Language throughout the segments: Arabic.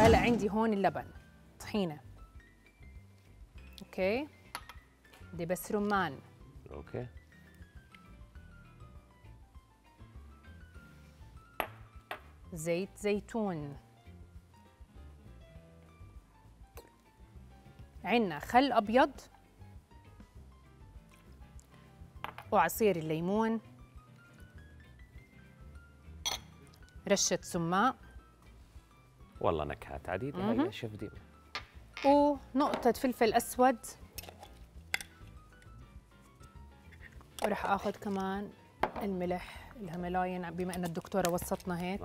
هلا عندي هون اللبن. طحينة. okay. بدي دبس رمان. okay. زيت زيتون. عندنا خل أبيض. وعصير الليمون. رشة سماق والله نكهات عديده هاي يا شيف ديما ونقطة فلفل أسود. وراح آخذ كمان الملح ال Himalayan بما إن الدكتورة وصتنا هيك.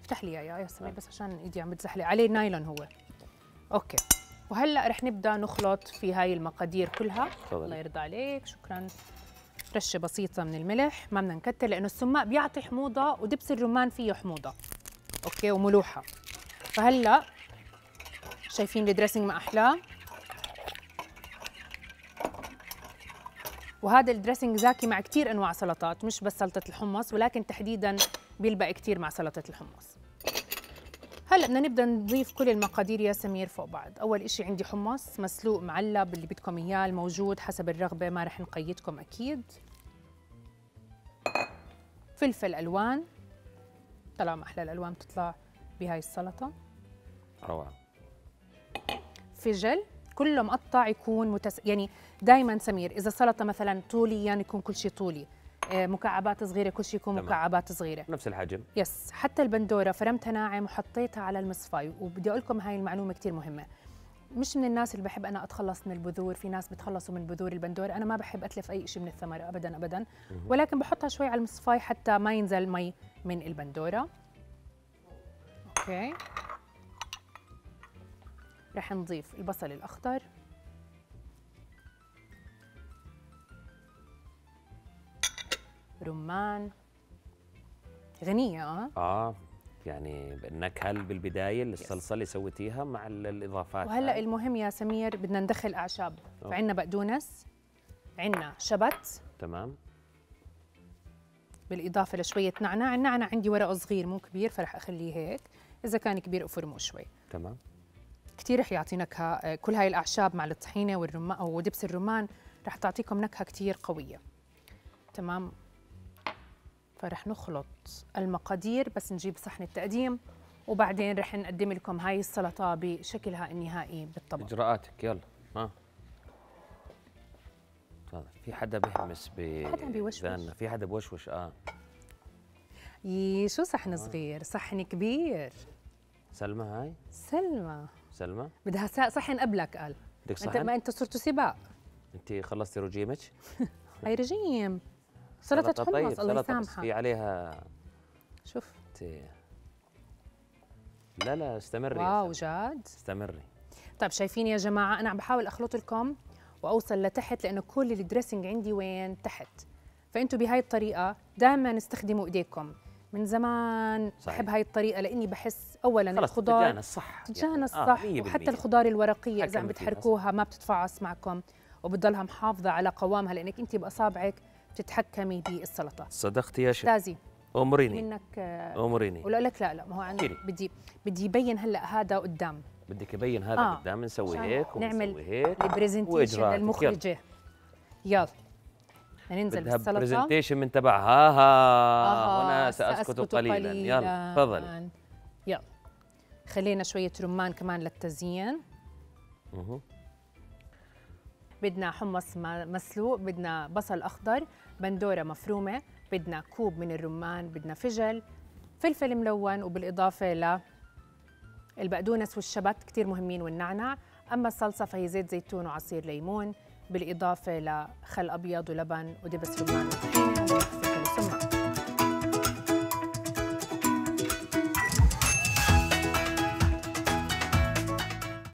افتح لي إياه يا سمير بس عشان ايدي عم بتزحلق. عليه نايلون هو. okay. وهلأ رح نبدأ نخلط في هاي المقادير كلها. تفضلي. الله يرضى عليك. شكرا. رشة بسيطة من الملح ما بدنا نكتر لأنه السماق بيعطي حموضة ودبس الرمان فيه حموضة. okay وملوحة. فهلا شايفين ال dressing ما احلاه وهذا ال dressing زاكي مع كثير أنواع سلطات مش بس سلطة الحمص ولكن تحديدا بيلبق كثير مع سلطة الحمص. هلا بدنا نبدأ نضيف كل المقادير يا سمير فوق بعض. أول إشي عندي حمص مسلوق معلب اللي بدكم إياه الموجود حسب الرغبة ما رح نقيدكم أكيد. فلفل ألوان. طلع ما أحلى الألوان بتطلع بهاي السلطة. روعة. فجل كله مقطع يكون متس... يعني دائما سمير إذا سلطة مثلا طوليا يكون كل شيء طولي. آه، مكعبات صغيرة كل شيء يكون تمام. مكعبات صغيرة. نفس الحجم. يس. حتى البندورة فرمتها ناعم وحطيتها على المصفاي. وبدي أقول لكم هاي المعلومة كثير مهمة. مش من الناس اللي بحب أنا أتخلص من البذور في ناس بتخلصوا من بذور البندورة. أنا ما بحب أتلف أي شيء من الثمرة ابدا ابدا. ولكن بحطها شوي على المصفاي حتى ما ينزل مي من البندورة. okay. رح نضيف البصل الأخضر. رمان. غنية آه؟ آه يعني النكهه اللي بالبداية الصلصة اللي سويتيها مع ال- الإضافات وهلأ. المهم يا سمير بدنا ندخل أعشاب. فعندنا بقدونس عندنا شبت. تمام. بالإضافة لشوية نعناع. النعناع عندي ورقة صغير مو كبير فرح أخليه هيك. إذا كان كبير أفرمه شوي. تمام. كثير رح يعطي نكهه آه، كل هاي الأعشاب مع الطحينة والرمان أو دبس الرمان رح تعطيكم نكهة كثير قوية. تمام؟ فرح نخلط المقادير بس نجيب صحن التقديم وبعدين رح نقدم لكم هاي السلطة بشكلها النهائي بالطبق. إجراءاتك يلا. ها. في حدا بيهمس ب حدا بيوشوش. في حدا بوشوش آه. يي شو صحن صغير؟ صحن كبير. سلمى هاي؟ سلمى. سلمى. بدها صحن قبلك قال. بدك أنت ما صحن أنت صرتوا سباق. أنت خلصتي رجيمك؟ هاي رجيم. سلطة طيب حمص الله سلطة بس في يسامحك عليها شوف. انت لا لا استمري wow. جاد. استمري. طيب شايفين يا جماعة أنا عم بحاول أخلط لكم وأوصل لتحت لأنه كل ال dressing عندي وين؟ تحت. فأنتوا بهاي الطريقة دائما استخدموا إيديكم. من زمان صحيح. بحب هاي الطريقة لأني بحس أولا خلص الخضار تتجانس صح تتجانس يعني. صح مية وحتى. الخضار الورقية إذا عم بتحركوها ما بتتفعص معكم وبتضلها محافظة على قوامها لأنك أنت بأصابعك بتتحكمي بالسلطة صدقتي يا شيف أستاذي امريني منك آه، امريني ولا لك لا لا ما هو عندي كيري. بدي بدي يبين هلأ هذا قدام بدك يبين هذا آه. قدام نسوي هيك نعمل ونسوي هيك البرزنتيشن وإجراءاتك. للمخرجة يلا ننزل بدها بالسلطة برزنتيشن من تبع. ها ها. هنا سأسكت قليلا. يلا تفضلي. يلا. خلينا شوية رمان كمان للتزيين. مهو. بدنا حمص مسلوق بدنا بصل أخضر بندورة مفرومة بدنا كوب من الرمان بدنا فجل فلفل ملون وبالإضافة ل البقدونس والشبت كتير مهمين والنعنع أما الصلصة فهي زيت زيتون وعصير ليمون. بالإضافة لخل أبيض ولبن ودبس رمان